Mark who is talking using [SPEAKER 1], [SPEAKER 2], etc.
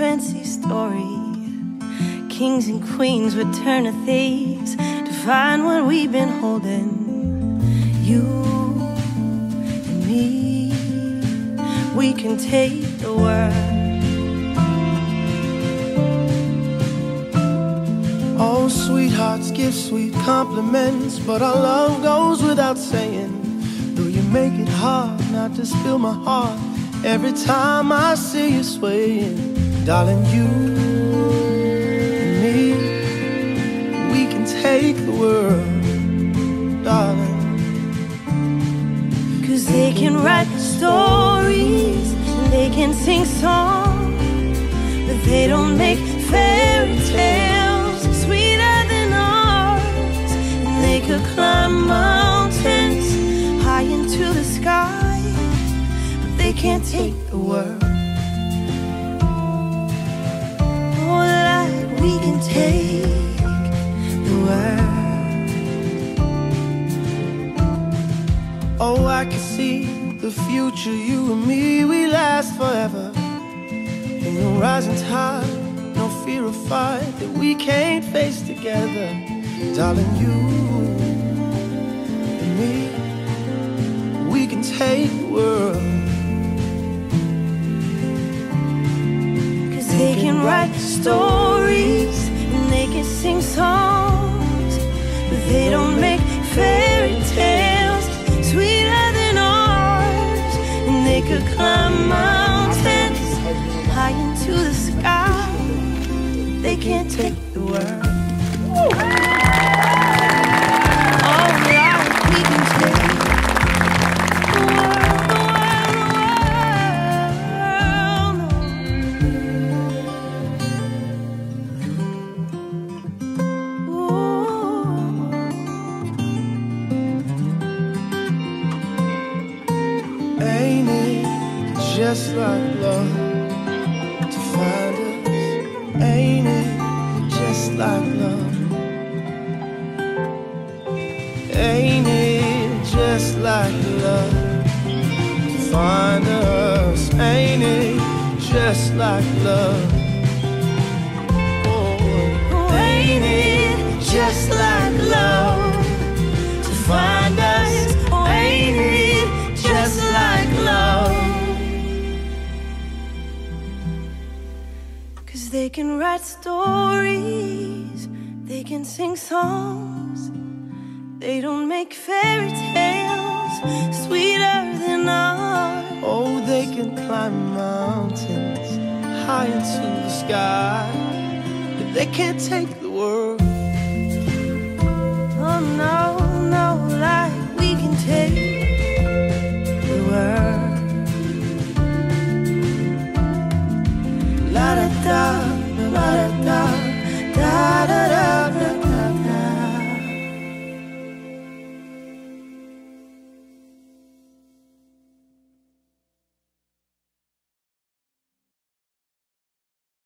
[SPEAKER 1] story. Kings and queens would turn to thieves to find what we've been holding. You and me, we can take the world.
[SPEAKER 2] Oh, sweethearts give sweet compliments, but our love goes without saying. Though you make it hard not to spill my heart every time I see you swaying, darling, you and me, we can take the world, darling.
[SPEAKER 1] Cause they can write stories they can sing songs, but they don't make fairy tales sweeter than ours. And they could climb mountains high into the sky, but they can't take the world. We can take the world.
[SPEAKER 2] Oh, I can see the future, you and me, we last forever. Ain't no rising tide, no fear of fight that we can't face together. Darling, you and me, we can take the world.
[SPEAKER 1] Cause they can write stories and they can sing songs, but they don't make fairy tales sweeter than ours. And they could climb mountains high into the sky, they can't take the world.
[SPEAKER 2] Just like love to find us? Ain't it just like love? Ain't it just like love to find us? Ain't it just like love?
[SPEAKER 1] They can write stories, they can sing songs, they don't make fairy tales. Sweeter than ours.
[SPEAKER 2] Oh, they can climb mountains high into the sky, but they can't take the da da da da.